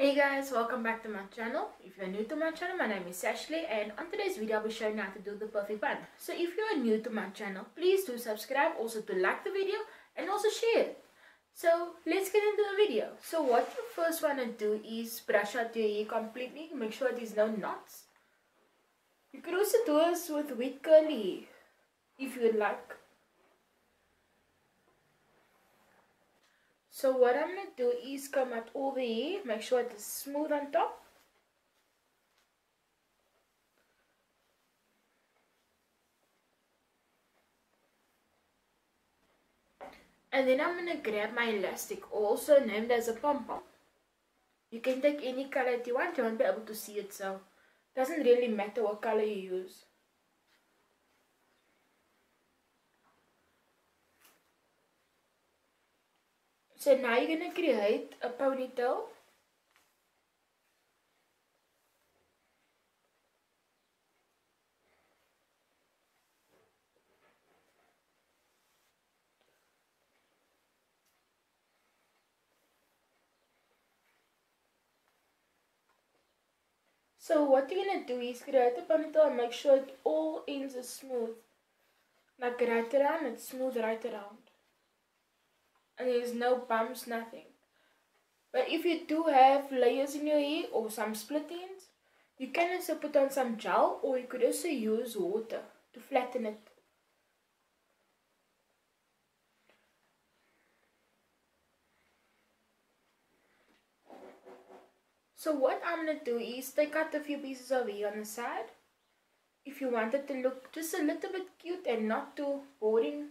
Hey guys, welcome back to my channel. If you're new to my channel, my name is Sasha-Lee and on today's video I'll be showing you how to do the perfect bun. So if you're new to my channel, please do subscribe, also to like the video and also share it. So let's get into the video. So what you first want to do is brush out your hair completely, make sure there's no knots. You could also do this with wet curly if you like. So what I'm going to do is come out all the make sure it is smooth on top. And then I'm going to grab my elastic, also named as a pom-pom. You can take any color that you want, you won't be able to see it so doesn't really matter what color you use. So now you're going to create a ponytail. So what you're going to do is create a ponytail and make sure it all ends are smooth. Like right around, it's smooth right around there's no bumps, nothing. But if you do have layers in your hair or some split ends, you can also put on some gel or you could also use water to flatten it. So what I'm going to do is take out a few pieces of hair on the side. If you want it to look just a little bit cute and not too boring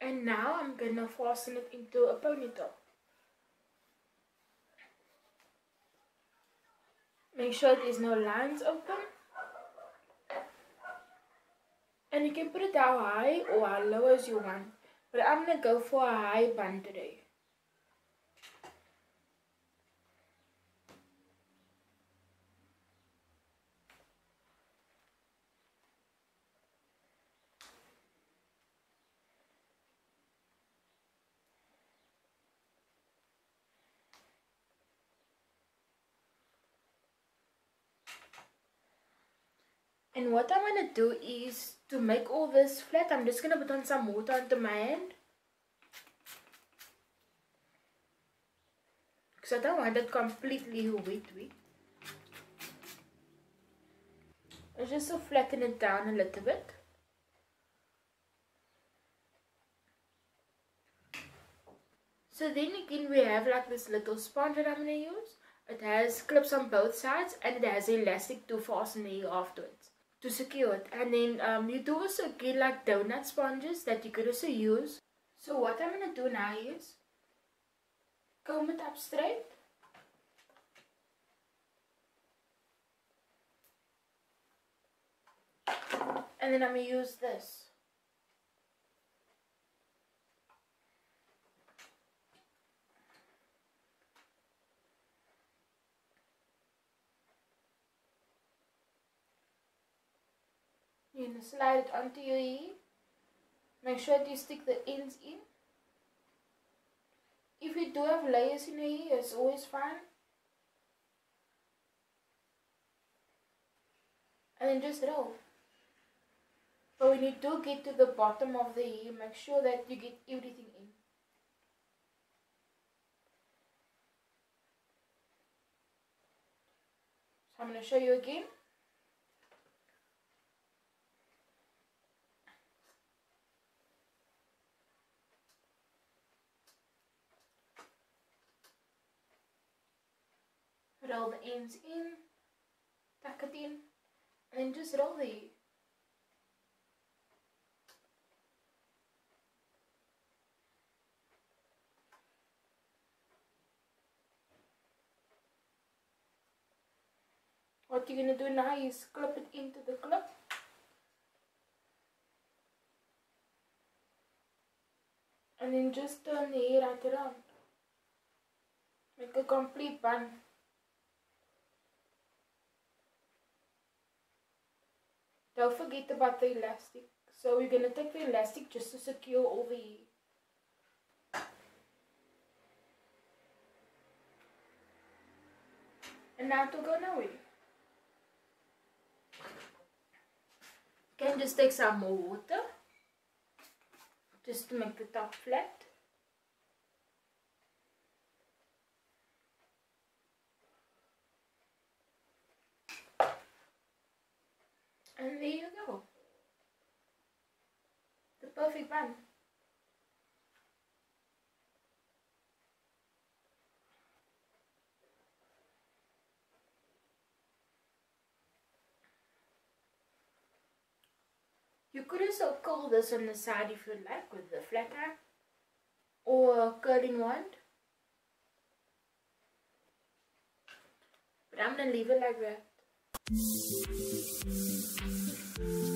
And now I'm gonna fasten it into a ponytail. Make sure there's no lines open. And you can put it how high or how low as you want. But I'm gonna go for a high bun today. And what I'm going to do is to make all this flat, I'm just going to put on some water onto my hand. Because I don't want it completely wet wet. I just to flatten it down a little bit. So then again we have like this little sponge that I'm going to use. It has clips on both sides and it has elastic to fasten the afterwards to secure it. And then um, you do also get like donut sponges that you could also use. So what I'm going to do now is comb it up straight. And then I'm going to use this. To slide it onto your hair. Make sure that you stick the ends in. If you do have layers in your hair, it's always fine. And then just roll. But when you do get to the bottom of the hair, make sure that you get everything in. So I'm going to show you again. Roll the ends in, tuck it in, and just roll the what you're going to do now is clip it into the clip. And then just turn the hair right around. Make a complete bun don't forget about the elastic. So we're going to take the elastic just to secure over here and now to go now with can just take some more water. Just to make the top flat. And there you go. The perfect bun. You could also curl this on the side if you like with the flat iron or curling wand. But I'm gonna leave it like that. Thank you.